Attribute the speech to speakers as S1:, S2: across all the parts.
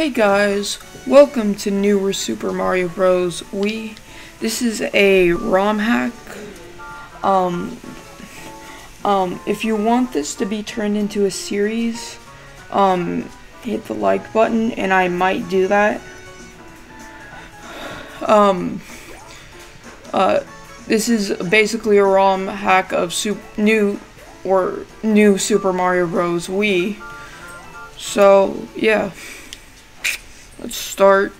S1: Hey guys, welcome to newer Super Mario Bros. Wii. This is a ROM hack. Um, um, if you want this to be turned into a series, um, hit the like button and I might do that. Um, uh, this is basically a ROM hack of new or new Super Mario Bros. Wii. So, yeah. Let's start.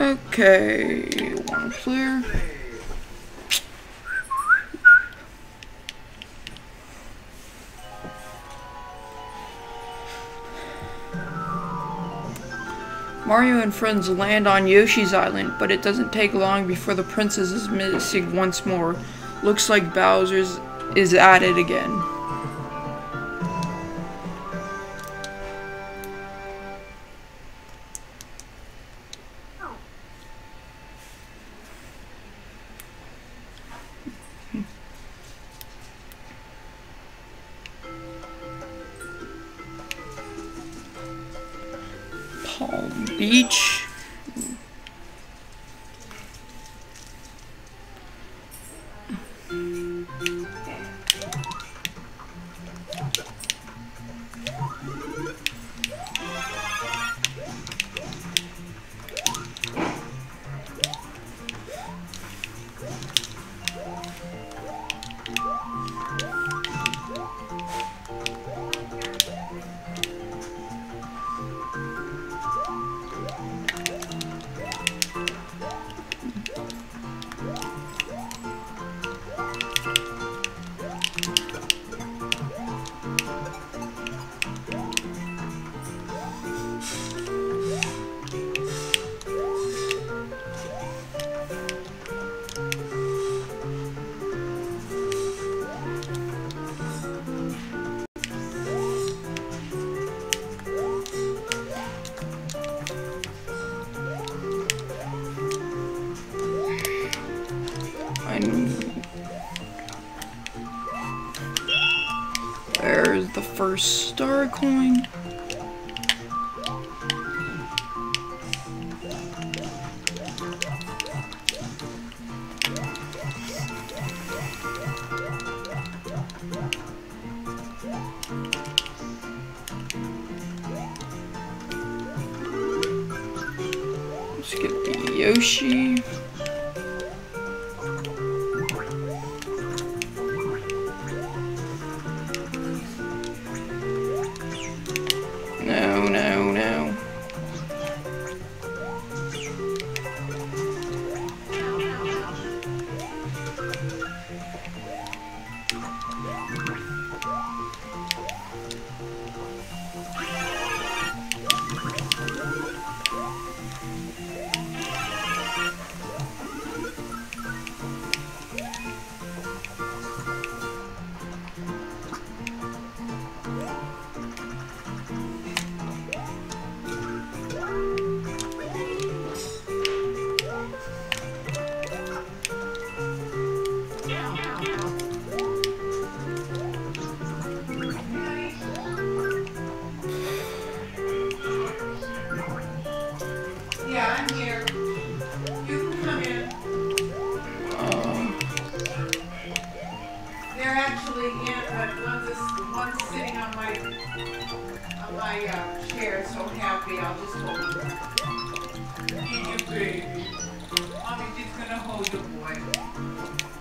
S1: Okay, one clear. Mario and friends land on Yoshi's Island, but it doesn't take long before the princess is missing once more. Looks like Bowser's is at it again. Palm the first star coin.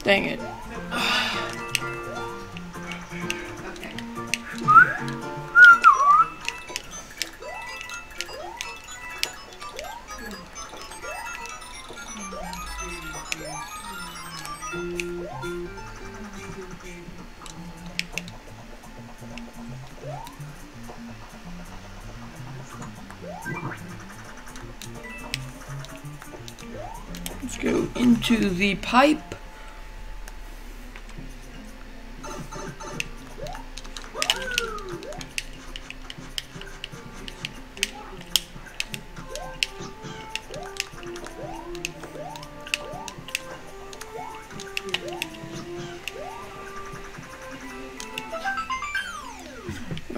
S1: Dang it. Let's go into the pipe.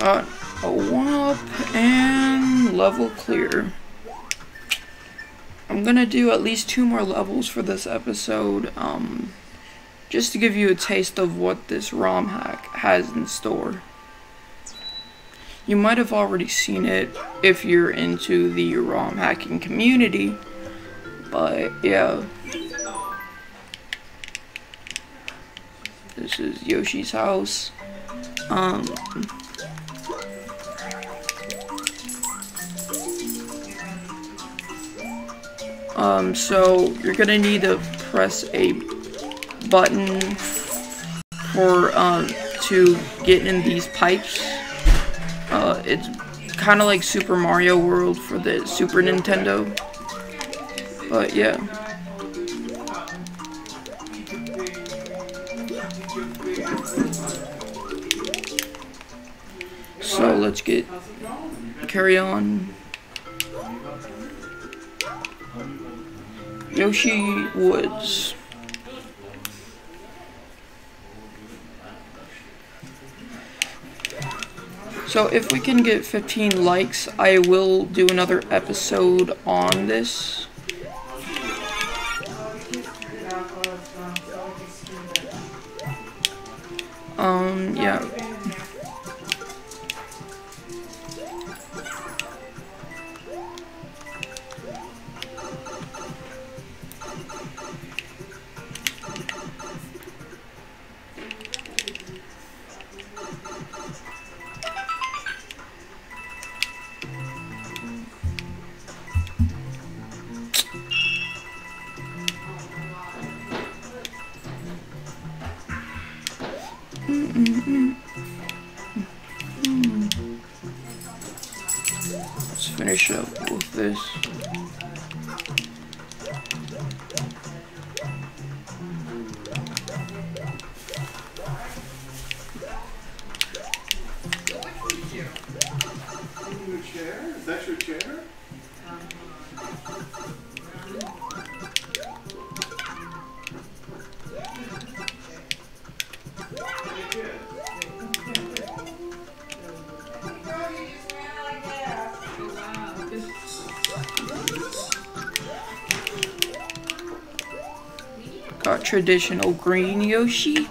S1: Got a one up and level clear. I'm gonna do at least two more levels for this episode, um, just to give you a taste of what this ROM hack has in store. You might have already seen it if you're into the ROM hacking community, but yeah. This is Yoshi's house. Um, Um, so you're gonna need to press a button for um, to get in these pipes. Uh, it's kind of like Super Mario World for the Super Nintendo. But yeah. So let's get carry on. Yoshi Woods. So if we can get 15 likes, I will do another episode on this. Um, yeah. Let's finish up with this.
S2: Is that your chair?
S1: Traditional green Yoshi.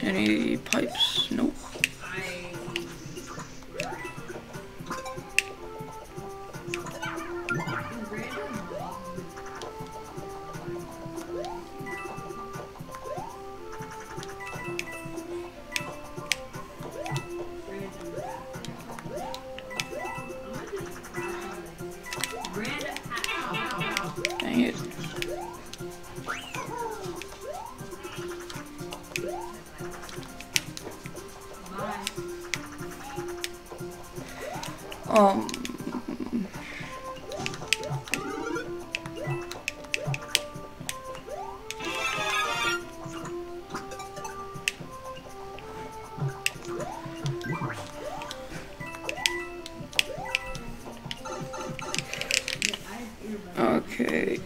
S1: Any pipes? Nope. Um. Okay.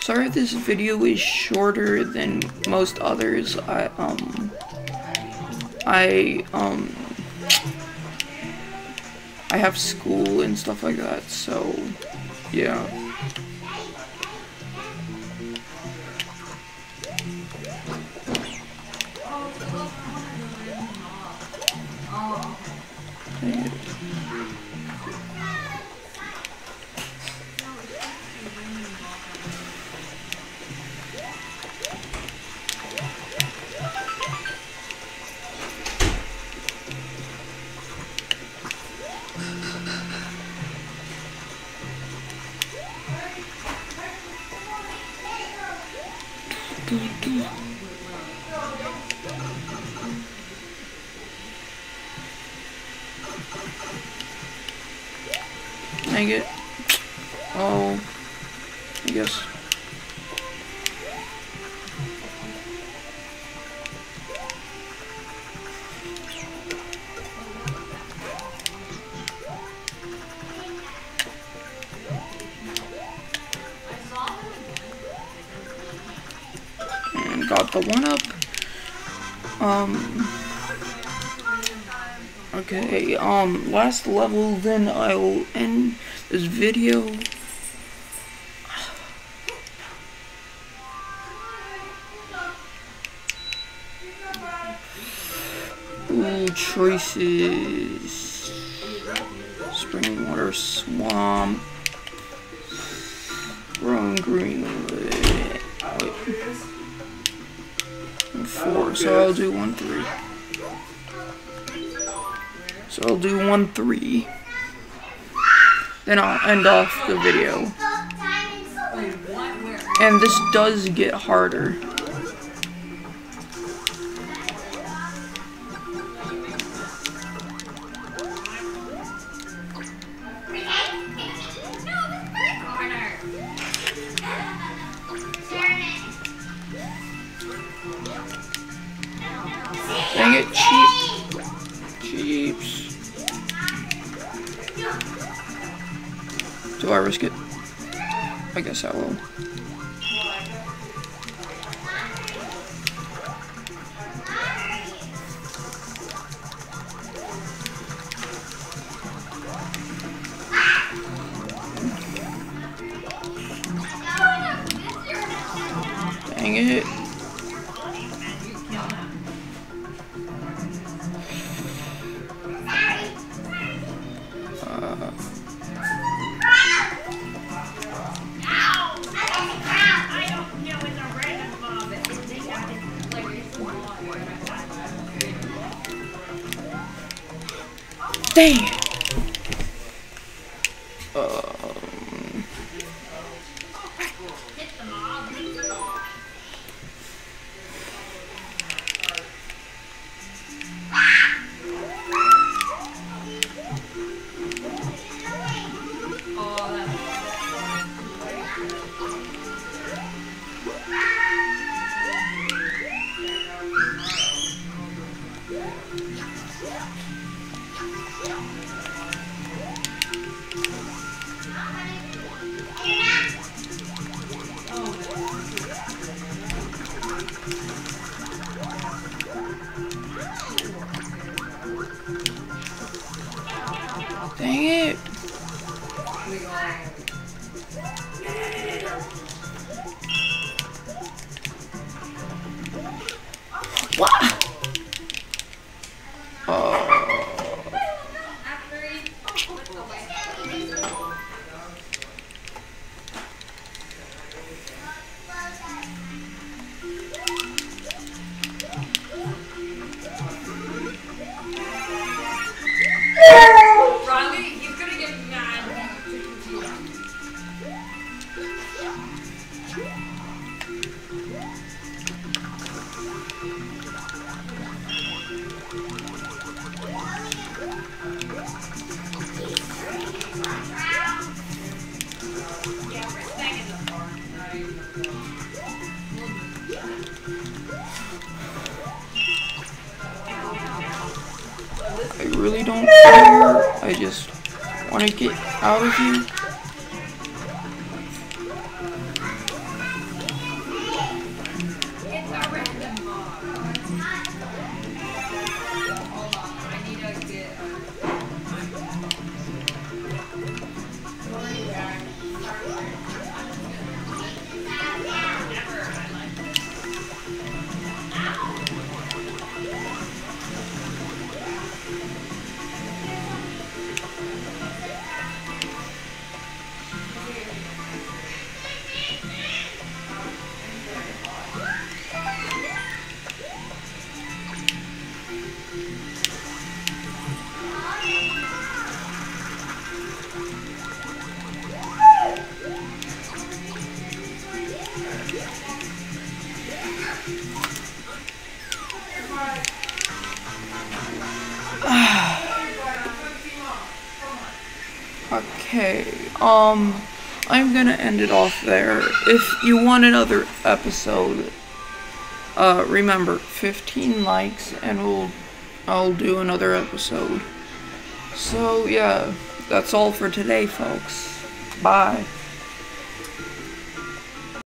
S1: Sorry if this video is shorter than most others. I um I um I have school and stuff like that, so yeah.
S2: Guess. And got the one up. Um. Okay, um, last level, then I will end this video. Choices. Spring water swamp. Growing greenwood. Wait. Four, so I'll do one, three. So I'll do one, three. Then I'll end off the video. And this does get harder. Do I risk it? I guess I will. Dang it. Dang it. Dang it. Really don't care. I just want to get out of here. Okay. Um.
S1: I'm gonna end it off there. If you want another episode, uh, remember 15 likes and we'll I'll do another episode. So yeah, that's all for today, folks. Bye.